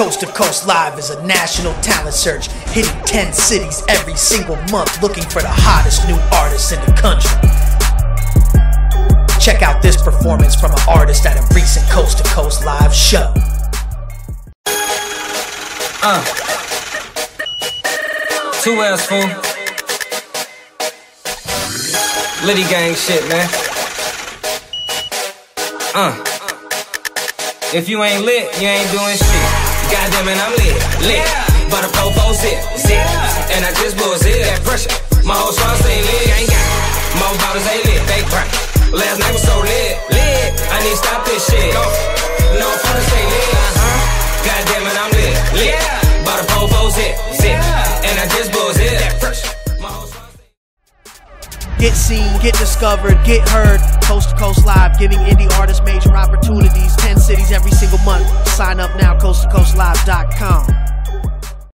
Coast to Coast Live is a national talent search, hitting 10 cities every single month, looking for the hottest new artists in the country. Check out this performance from an artist at a recent Coast to Coast Live show. Uh. Two ass fool. Liddy gang shit, man. Uh. If you ain't lit, you ain't doing shit. Goddamn it, I'm lit, lit. But a popo zip, zip. And I just bullshit that pressure. My whole squad stay lit, ain't got More bottles ain't lit, they burn. Last night was so lit, lit. I need to stop this shit. No, fun to stay lit, uh-huh. Goddamn it, I'm lit, lit. But a popo zip, zip. And I just bullshit that pressure. My whole squad stay Get seen, get discovered, get heard. Coast to Coast Live, giving indie artists major month. Sign up now, coasttocoastlive.com.